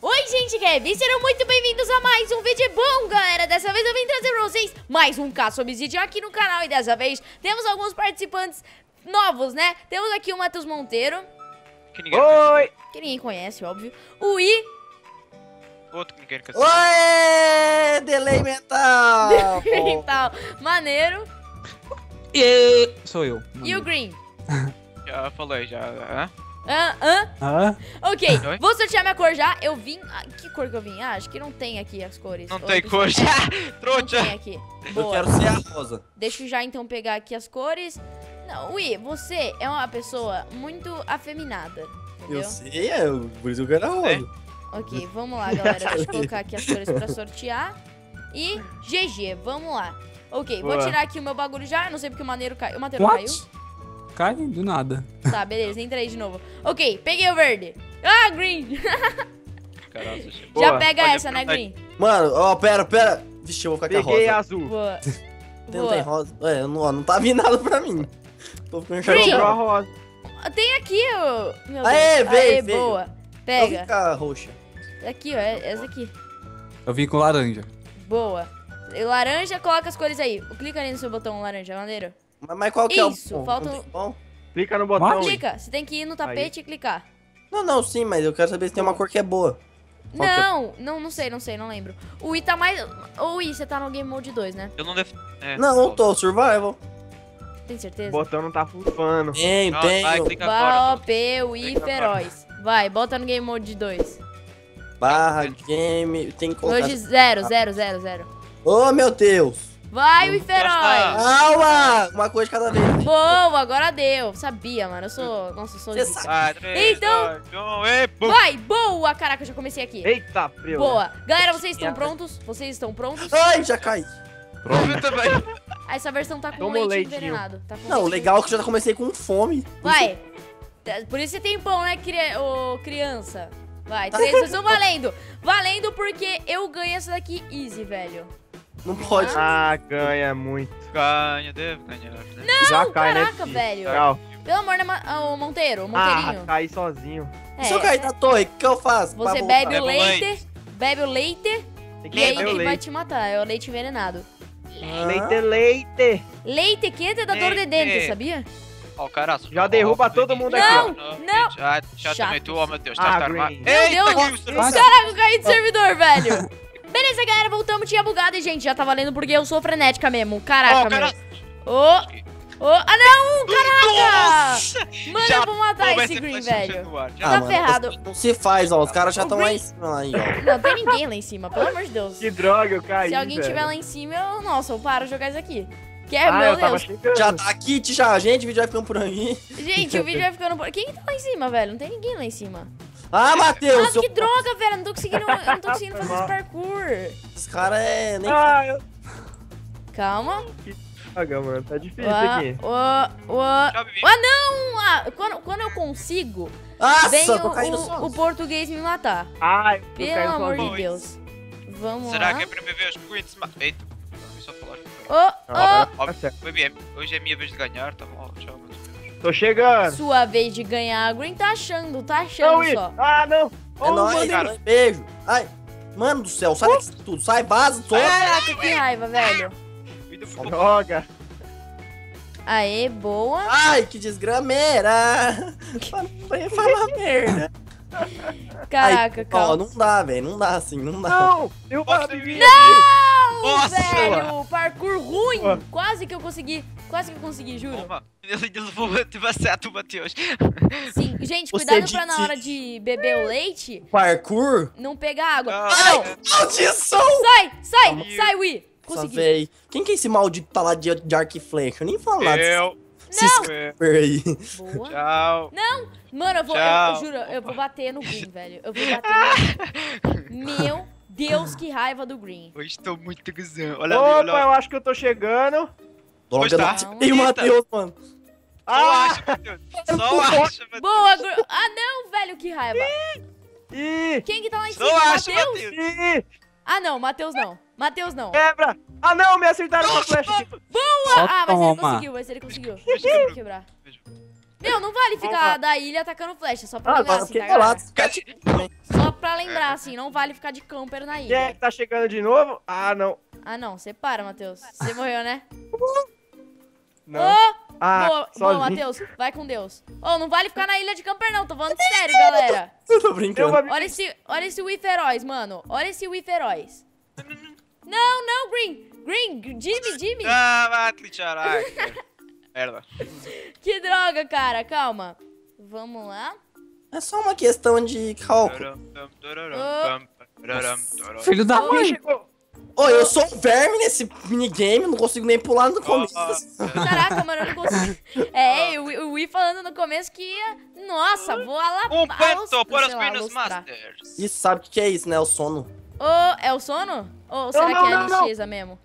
Oi, gente, Kevin! Serão muito bem-vindos a mais um vídeo bom, galera! Dessa vez eu vim trazer pra vocês mais um caso homicídio aqui no canal e dessa vez temos alguns participantes novos, né? Temos aqui o Matheus Monteiro, Que ninguém Oi! que ninguém conhece, óbvio. O I, Outro que ninguém quer Oi! Delay mental! e tal, Maneiro E sou eu. e o Green. Já falei, já. hã? Hã? Hã? Hã? Ok, Oi? vou sortear minha cor já. Eu vim... ah, que cor que eu vim? Ah, acho que não tem aqui as cores. Não Ô, tem pessoal, cor. é, Não Trouxa. tem aqui. Eu Boa. quero ser a rosa. Deixa eu já então pegar aqui as cores. Não, Ui, você é uma pessoa muito afeminada. Entendeu? Eu sei, é, por isso que eu quero a rosa. Ok, vamos lá, galera. Deixa eu colocar aqui as cores pra sortear. E GG, vamos lá. Ok, vou Boa. tirar aqui o meu bagulho já. Não sei porque o maneiro caiu. O maneiro caiu? Cai do nada. Tá, beleza, entra aí de novo. Ok, peguei o verde. Ah, green! Gente. já Boa. pega essa, né, Green? Mano, ó, pera, pera. Vixe, eu vou ficar com a Peguei rosa. azul. Boa. Não tem rosa. É, não, não tá vindo nada pra mim. Tô ficando. Sobrou a rosa. Tem aqui, o. Meu Deus. Aê, veio, Aê, veio. boa. Pega. ficar roxa. Aqui, ó, é- essa aqui. Eu vim com laranja. Boa. Laranja, coloca as cores aí. Clica ali no seu botão laranja, maneiro. Mas, mas qual que é o Isso, bom? falta Não um- tem bom? Clica no botão. Aí. Clica, você tem que ir no tapete e clicar. Não, não, sim, mas eu quero saber se tem uma cor que é boa. Qual é? Não, não, não sei, não sei, não lembro. O I tá mais. O I, você tá no Game Mode 2, né? Eu não devo. É, Não, eu tô, survival. Tem certeza? O botão não tá funfando. Tenho, Não, vai, clica. OP, o I, feroz. Vai, bota no Game Mode 2. Barra, game, tem que colocar... Hoje, zero, zero, zero, zero. Ô, meu Deus. Vai, o feroz. Calma! Uma coisa de cada vez. Boa, agora deu. Sabia, mano. Eu sou. Nossa, eu sou. Você sabe. Então-. Vai, boa! Caraca, eu já comecei aqui. Eita, preu. Boa. Galera, vocês estão prontos? Vocês estão prontos? Ai, já caí. Eu também. Ah, Essa versão tá com Toma o leite leitinho. envenenado. Tá com Não, o leite legal é que eu já comecei com fome. Vai. Tá, Por isso você tem pão, né, cri... ô, criança? Vai, três, eu estou valendo. Valendo porque eu ganho essa daqui easy, velho. Não pode. Ah, ganha muito. Ganha, deve ganhar. né? Já cai, caraca, né? velho. Tchau. Pelo amor, né, Ma- ah, ô, Monteiro, Ah, Monteirinho. caí sozinho. É, Se eu cair da torre, o que, eu faço? Você bebe o leite, leite. bebe o leite Tem e aí ele vai te matar. É o leite envenenado. Ah, Leite, leite. Leite quente dá dor de dente, sabia? Ó, o cara. Já derruba todo mundo aqui, Não, ó. não. Ah, já Chato. também tu, ó, meu Deus. Ah, Tá armado. Green. Meu Deus. Caraca, eu caí de servidor, velho. Beleza, galera, voltamos. Tinha bugado e, gente, já tá valendo porque eu sou frenética mesmo. Caraca, Ó, o meu. cara. Ô, ô, ah não, caraca! Nossa! Mano, Já eu vou matar esse Green, velho. ar. Já Ah, Tá mano, ferrado. Não se faz, ó. Os caras já estão lá em cima, lá, aí, ó. Não tem ninguém lá em cima, pelo amor de Deus. Que droga, eu caí, Se alguém velho. tiver lá em cima, eu, nossa, eu paro de jogar isso aqui. Que é, Ah, meu eu tava Deus. chegando. Já tá aqui, já, gente, o vídeo vai ficando por aí. Gente, o vídeo vai ficando... por- Quem que tá lá em cima, velho? Não tem ninguém lá em cima. Ah, Matheus, Ah, seu... que droga, velho. Eu não tô conseguindo, eu não tô conseguindo fazer esse parkour. esse cara é... Nem... Ah, eu... Calma. Droga, mano. Tá difícil Uá, aqui. uá, uá. Ah, não! Ah, quando, quando eu consigo, Nossa, vem o, o, o português me matar. Ai, Pelo amor de Deus. Vamos Será lá. que é pra me ver os queens? ma- Eita. Só falar. Ô, Ah, ô, tá bem. Hoje é minha vez de ganhar, tá bom? Tchau, meu Deus. Tô chegando. sua vez de ganhar. A Green tá achando, tá achando Não, só. Ah, não. É Oh, nóis, mano. mano. Beijo. Ai, mano do céu, sai daqui tudo. Sai, vaza, solta. Caraca, que raiva, velho. Droga. Aê, boa. Ai, que desgrameira. Para falar merda. Caraca, Ai, Ó, calma. não dá, velho. Não dá assim, não dá. Não, eu vi. Não, Nossa! velho. Parkour ruim. Boa. Quase que eu consegui. Quase que eu consegui, juro. Toma. Ele ele levou tipo certo, Matheus. Sim, gente, Você cuidado pra na disse- hora de beber o leite, Parkour? não pegar água. Ah, não. Maldição! Sai, sai, sai, Wii. Consegui. véi. Quem que é esse maldito tá lá de, de arco e flecha? Eu nem falo Eu. super aí. Boa. Tchau. Mano, eu vou, eu, eu juro, eu vou bater no Green, velho. Eu vou bater no Meu Deus, que raiva do Green. Hoje estou muito gozão. Olha ali, olha Opa, eu acho que eu tô chegando. Droga, tá. não acertei o Matheus, mano. Só Ah, acha, Matheus. Só acha, Matheus. Boa, Gru... Ah, não, velho, que raiva. ih, Quem que tá lá em Só cima? acha, Matheus? Matheus. ih. Ah, não, Matheus não. Matheus não. Quebra! Ah, não, me acertaram com a flecha. Boa! Ah, mas ele conseguiu, mas ele conseguiu. Quebrou. Quebrar. Meu, não vale ficar da ilha atacando flecha, só pra Ah, lembrar eu assim, tá, bolado. Só pra lembrar assim, não vale ficar de camper na Quem é ilha. que tá chegando de novo? Ah, não. Ah, não, você para, Matheus. Você morreu, né? Não. Ô! Ah, boa, boa, sozinho. Matheus. Vai com Deus. Ô, não vale ficar na ilha de camper, não. Tô falando sério, galera. Eu tô brincando. Olha esse, olha esse Wi feroz, mano. Olha esse Wi feroz. Não, não, Green. Green, Jimmy, Jimmy. Ah, vai te merda. Que droga, cara. Calma. Vamos lá. É só uma questão de cálculo. Filho da mãe. Ô, eu sou um verme nesse minigame, não consigo nem pular no começo. Caraca, mano, eu não consigo. É, o, o Wii falando no começo que ia. Nossa, vou alapar. Um ponto para os Venus Masters. Isso, sabe o que é isso, né? O sono. Ô, é o sono? Ou será não, que é a lixiza mesmo?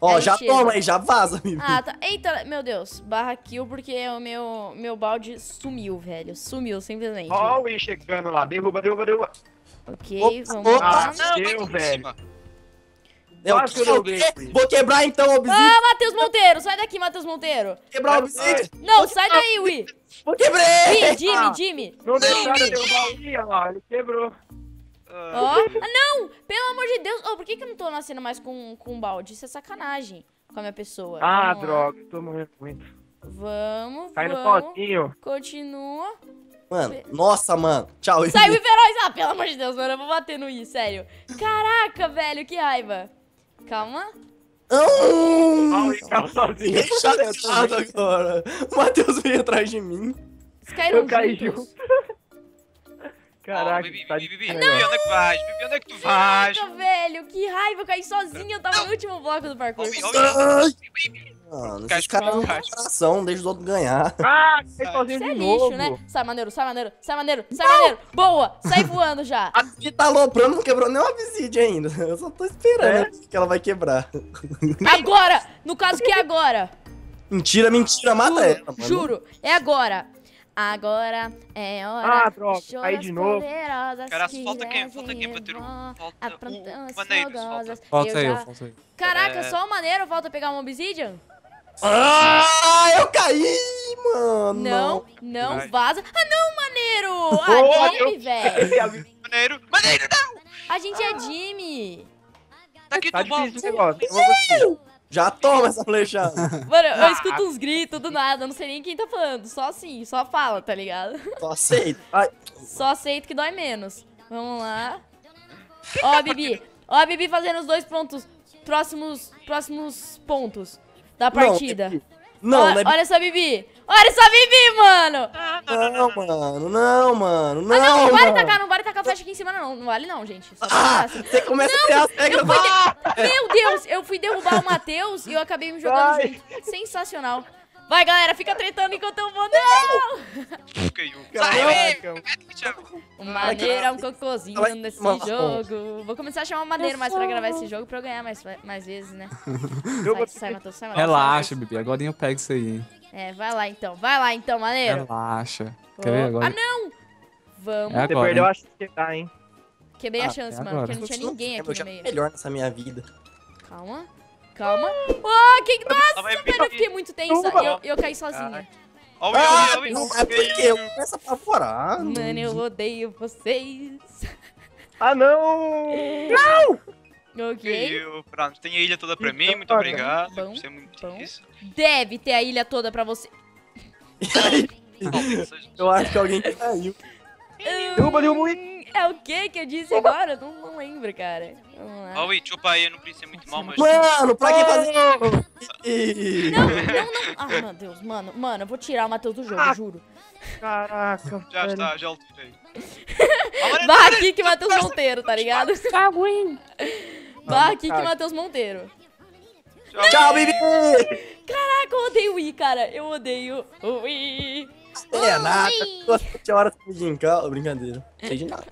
Ó, É já ligeiro. toma aí, já vaza, amigo. Ah, tá. Eita, meu Deus. Barra kill porque o meu, meu balde sumiu, velho. Sumiu, simplesmente. Ó o Wii chegando lá. Derruba, derruba, derruba. Ok, Opa, vamos opa. lá. Ah, Não, velho. Eu eu ele. Vou quebrar então o obsidian. Ah, Matheus Monteiro, sai daqui, Matheus Monteiro. quebrar o obsidian. Não, sai daí, Wii. Vou quebrar. Wii, Jimmy, Ah. Jimmy. Não deixaram eu derrubar o Wii, lá. Ele quebrou. Ah, Ó. Ah, não! Pelo amor de Deus. Ô, por que, que eu não tô nascendo mais com, com balde? Isso é sacanagem com a minha pessoa. Ah, Vamos lá. droga. Tô morrendo muito. Vamos, Caindo vamos. sozinho. Continua. Mano, nossa, mano. Tchau. Sai o Iveróis! Ah, pelo amor de Deus, mano, eu vou bater no I, sério. Caraca, velho, que raiva. Calma. Ah, o Não! Wii caiu sozinho. Chateado agora. O Matheus veio atrás de mim. Vocês caíram Eu caí juntos. junto. Caraca, Bibi, tá Bibi, Bibi, difícil. Bibi, onde é que vais? Bibi, onde é que tu vais? Caraca, velho, que raiva, eu caí sozinho, eu tava no último bloco do parkour. Ouvi, ouvi. Mano, Cai, esses caras não têm coração, deixa os outros ganhar. Ah, sozinho Isso é lixo, novo. né? Sai maneiro, sai maneiro, sai maneiro, sai maneiro. Boa, sai voando já. A Bibi tá aloprando, não quebrou nem uma obsidian ainda. Eu só tô esperando É? que ela vai quebrar. Agora, no caso que é agora. Mentira, mentira, mata ela, mano. Juro, é agora. Agora é hora. Ah, droga, choras caí de novo. Cara, que falta quem? Falta quem pra ter um- falta o. Falta eu, já- falta eu. Caraca, É. só o maneiro falta pegar um obsidian? Ah, eu caí, mano. Não, não, Vai. vaza. Ah, não, maneiro! Ah, Jimmy, velho. Maneiro, maneiro, não! A gente é Jimmy. Tá aqui Tá tu bom. difícil o negócio. Já toma essa flechada. Mano, eu escuto uns gritos do nada, eu não sei nem quem tá falando. Só assim, só fala, tá ligado? Só aceita. Ai, Só aceito que dói menos. Vamos lá. Ó, a Bibi. Ó, a Bibi fazendo os dois pontos. Próximos, próximos pontos da partida. Não, não é Olha essa Bibi. Olha essa Bibi, mano. Não, mano, não, mano, não. Ah, não, vale mano. tacar, não vale tacar flecha aqui em cima, não. Não vale não, gente. Só Ah, pra- você começa a criar as regras. Ah! Meu Deus, eu fui derrubar o Matheus e eu acabei me jogando Vai. junto. Sensacional. Vai, galera, fica tretando enquanto eu vou. Não! Sai. O Maneiro é um cocôzinho Vai- nesse Mano. jogo. Vou começar a chamar o Maneiro mais pra gravar esse jogo pra eu ganhar mais, mais vezes, né? Eu Sai, sai, Matheus, sai, Matheus. Relaxa, Bibi. Agora eu pego isso aí, hein. É, vai lá então. Vai lá então, Maneiro. Relaxa. Quer ver agora? Ah, não! Vamos. É Você agora, perdeu hein? a chance de chegar, hein? Quebrei a Ah, chance, é mano, porque não tinha ninguém aqui eu no meio. melhor nessa minha vida. Calma. Calma. Oh, que... Nossa, velho, eu fiquei muito tensa. Eu, eu caí sozinha. Ó, o Ah, não, Will, é porque eu começo a apavorar. Mano, eu odeio vocês. Ah, não! Ok. Will. Pronto, tem a ilha toda pra mim, Então, muito olha. obrigado. Bom, disso. Deve ter a ilha toda pra você. Eu acho que alguém caiu. Derruba, derruba o É o que que eu disse agora? Não, não lembro, cara. Ó, lá. Will, chupa aí, eu não ser muito mal, mas... Mano, pra quem fazer. Não, não, não. Ah, meu Deus, mano. Mano, eu vou tirar o Matheus do jogo, Ah. juro. Caraca, Já velho. está, já o tirei. Barra aqui que Matheus Monteiro, tá ligado? Barra aqui que. Matheus Monteiro. Tchau, Bibi! Caraca, eu odeio o I, cara. Eu odeio o I. É nada. Duas sete horas pra pedir em casa. Brincadeira. Sei de nada.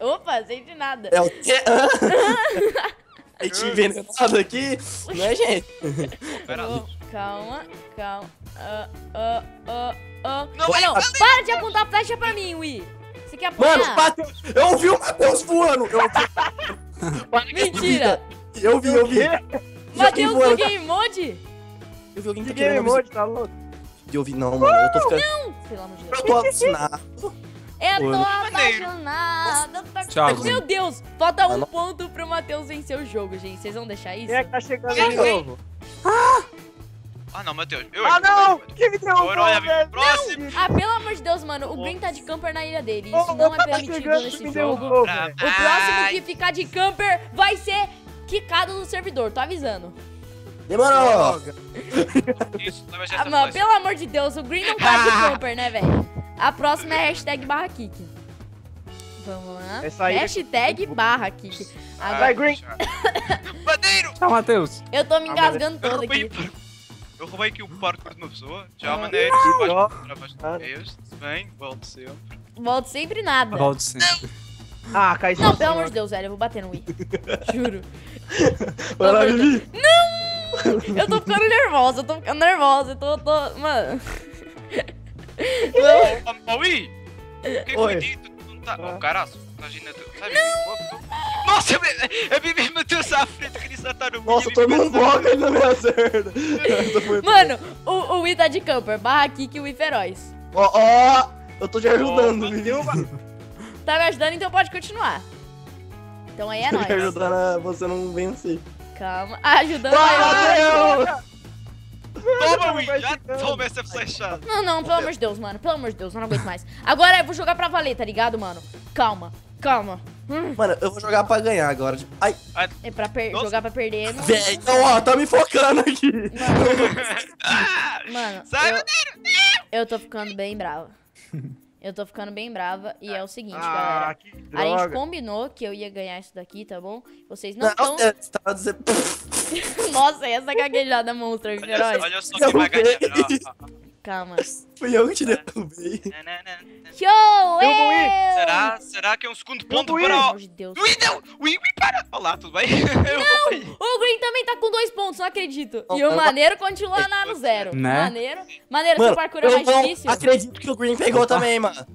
Opa, sei de nada. É o quê? A gente envenenado aqui, não é, gente? Pera lá. Oh, calma, calma. Ah, ah, ah. Não, Ah, não. Para de apontar flecha pra mim, Wii. Você quer apanhar? Mano, Matheus, eu ouvi o Matheus voando. Eu ouvi... Mentira! Eu vi, eu vi. Matheus do Game Mode? Eu vi alguém Que tá game mode, tá louco? Eu vi, não, mano. Eu tô ficando. Pelo amor de Deus. Eu tô alucinado. Eu tô Oi. apaixonada. tô- Thiago. Meu Deus, falta um ponto pro Matheus vencer o jogo, gente. Vocês vão deixar isso? Quem é que tá chegando de novo? Ah, não, Matheus. Eu Ah, não! Quem me derrubou, velho? próximo. Ah, pelo amor de Deus, mano. O Green tá de camper na ilha dele. Isso não é tá permitido nesse jogo. O próximo que ficar de camper vai ser quicado do servidor, tô avisando. Demorou. Isso, leva Ah, mano, pelo amor de Deus, o Green não tá de camper, né, velho? A próxima é hashtag barra kick. Vamos lá. Essa aí é- Hashtag barra kick. Vai, Agora, Green. Madeiro! Tchau, Matheus. eu tô me Ah, engasgando todo aqui. eu roubei aqui o parkour de uma pessoa. Já, Ah. maneiro. Não. Bem, volto sempre. Volto sempre nada. Volto sempre. Ah, cai Não, pelo amor de Deus, velho, eu vou bater no Wii. Juro. Vai lá, Vivi. Eu tô ficando nervosa, eu tô ficando nervosa, eu tô, tô... Mano... Ó, ó, Ui! O que que Oi. foi dito? Não tá. Ah. Oh, caraço, imagina tu. Sabe? Nossa, Bibi- a Bibi meteu-se à frente, queria saltar no Nossa, Bibi, todo mundo bloca, ele não me acerta. Eu tô muito- Mano, o, o Wii tá de camper, barra kick e o Wii feroz. Ó, ó. Eu tô te ajudando, Vivi. derruba. Tá me ajudando, então pode continuar. Então aí é Tô te nóis. ajudando a você não vencer. Calma. Ah, ajudando Ah, eu- Toma, Wii, Vai já toma essa flechada. Não, não, pelo amor de Deus, mano. Pelo amor de Deus, eu não aguento mais. Agora eu vou jogar pra valer, tá ligado, mano? Calma, calma. Hum, Mano, eu vou jogar pra ganhar agora. Ai, é pra jogar pra perder. Não... velho. Então, ó, tá me focando aqui. Mano, mano Sai, eu, eu tô ficando bem brava. Eu tô ficando bem brava e é o seguinte, Ah, galera. que A gente combinou que eu ia ganhar isso daqui, tá bom? Vocês não estão. você tava dizendo. Nossa, essa gaguejada monstro, Olha, só- olha só quem vai ganhar. Calma. Fui eu que te derrubei. Show! Derruba o Wii. eu! Será? Será que é um segundo ponto para o... de Deus. Ui, não! Ui, ui, para! Olá, tudo bem? Não! O Green também tá com dois pontos, não acredito. E o eu- Maneiro continua lá no zero. Né? Maneiro. Maneiro, Mano, seu parkour é eu mais difícil. acredito que o Green pegou também, mano.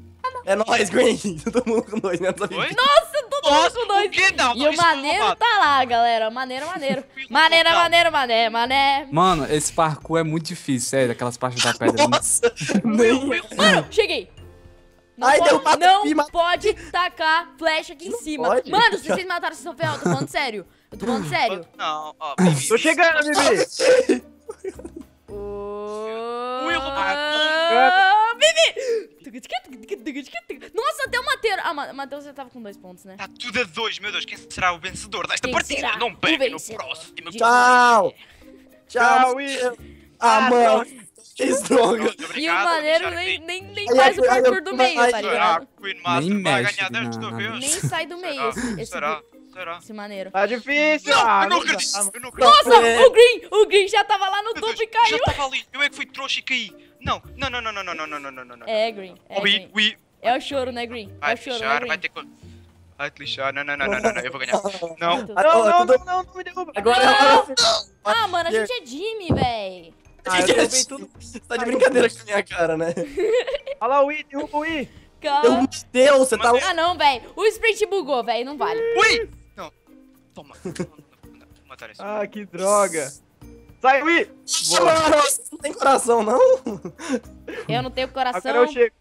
É nóis, Green. Todo mundo com dois, menos a Vivi. Nossa, todo mundo com dois. Que não? E o Maneiro tá lá, galera. Maneiro, maneiro. Maneiro, maneiro, mané, mané. Mano, esse parkour é muito difícil, sério, aquelas partes da pedra. Nossa, nem. ui. Mano, cheguei. Não, Ai, pode, deu uma- não pode tacar flecha aqui em Não cima. pode. Mano, se vocês mataram, vocês estão ferrados. Eu tô falando sério. Eu tô falando sério. Não, ó, Bibi. Tô chegando, Bibi. Ah, Bibi! Nossa, até o. Ah, Ma- Matheus já tava com dois pontos, né? Está tudo a dois, meu Deus. Quem será o vencedor desta Quem partida? será Não pegue no próximo. Tchau. Tchau, Will. Ah, mano. Que droga. Muito E o Maneiro nem, nem, nem faz o parkour do meio, tá ligado? Nem vai mexe? Nem sai do meio esse, esse, Será? Será? esse maneiro. Tá difícil. Não, ah, eu não acredito. Nossa, É. o Green, o Green já tava lá no topo e caiu. Já estava ali. Eu é que fui trouxa e caí. Não, não, não, não, não, não, não, não, não, não, não, não. É, Green, é, Green. ui. É o choro, né, Green? É Vai o te choro, né, lixar, vai Green? ter que... Vai te lixar. Não, não, não, não, não, não. Eu vou ganhar. Não. Ah, Não, não, não, não, não me derruba. Agora é Ah, mano, a gente é Jimmy, véi. Ah, eu derrubei tudo. Tá de brincadeira com a minha cara, né? Olha lá o I, derruba o I. Meu. Deus, você tá. Ah, não, véi. O sprint bugou, véi. Não vale. Ui! Não. Toma. Ah, que droga. O I. Mano, você não tem coração, não? Eu não tenho Agora coração. eu chego.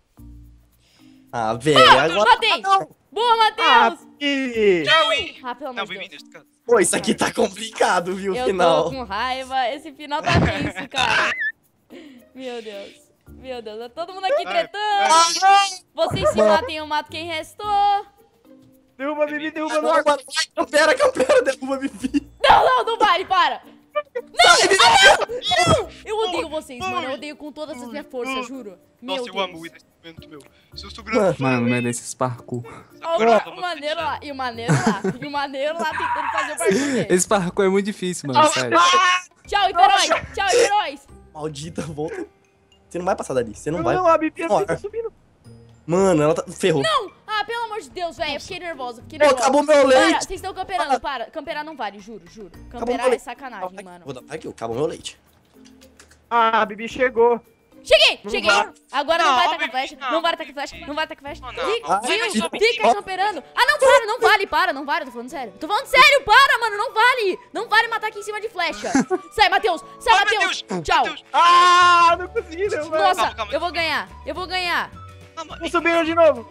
Ah, velho, agora. Matei. Boa, Ah, Matheus. Ih. Tchau, ui! Ah, pelo Não, amor de Deus. Pô, isso aqui tá complicado, viu? O Eu final. tô com raiva. Esse final tá tenso, cara. Meu Deus. Meu Deus. é Todo mundo aqui Vai, tretando. Vocês se matem, eu mato quem restou. Derruba, Bibi, derruba Não, no ar. agora vai, campera, campera, derruba Bibi. Não, não, não vale, para. Não, ah, não, não. Eu odeio vocês, mano. Eu odeio com todas as minhas forças, juro. Meu Nossa, eu Deus. amo o I neste momento, meu. Se eu Mano, merece esse parkour. Ó, agora eu o, maneiro lá, e o maneiro lá, e o maneiro lá tentando fazer o parkour dele. Esse parkour é muito difícil, mano, sério. Tchau, Hiperóis! Tchau, Hiperóis! Maldita, volta. Você não vai passar dali, você não Não, vai. não, a Bibi, tá subindo. Mano, ela tá. Ferrou. Pelo amor de Deus, velho. Eu fiquei nervosa, fiquei nervosa. acabou meu Para, leite. vocês estão camperando, para. Camperar não vale, juro, juro. Acabou Camperar meu é leite. sacanagem, mano. Vou dar aqui, acabou meu leite. Ah, a Bibi chegou. Cheguei, cheguei. vai. Agora não, Não, vai atacar flash. não, Não vai atacar flash. Não vai atacar flash. Não, Viu? não, Fica camperando. Ah, não, para, não vale, para, não vale. Tô falando sério. Tô falando sério, para, mano. Não vale. Não vale matar aqui em cima de flecha. Sai, Matheus. Sai, Ai, Matheus. Tchau. Ah, não consegui derrubar. Nossa, Calma, calma. eu vou ganhar. Eu vou ganhar. Tô subindo de novo.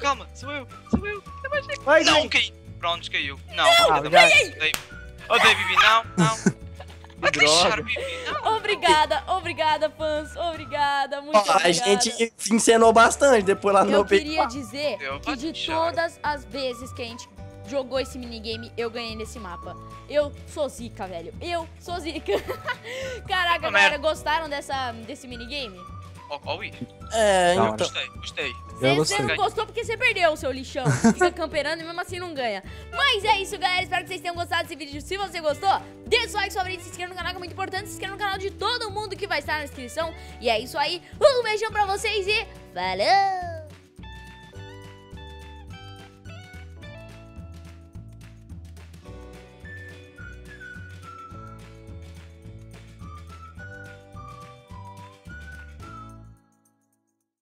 Calma, sou eu, sou eu. Vai, Não, gente. caiu. Pronto, caiu. Não, não, já- Odeio. Bibi, não, não. Vai deixar. Bibi, não. Obrigada, obrigada, fãs. Obrigada, muito Ó, obrigada. a gente encenou bastante depois lá no Eu queria dizer Eu que de deixar. todas as vezes que a gente jogou esse minigame, eu ganhei nesse mapa. Eu sou zica, velho. Eu sou zica. Caraca, galera, gostaram dessa, desse minigame? Ó, ó, Wii. É, então. Gostei, gostei. Você Eu você não gostou porque você perdeu, seu lixão. Fica camperando e mesmo assim não ganha. Mas é isso, galera. Espero que vocês tenham gostado desse vídeo. Se você gostou, deixa o like, seu favorito, se inscreva no canal, que é muito importante. Se inscreva no canal de todo mundo que vai estar na descrição. E é isso aí. Um beijão pra vocês e falou!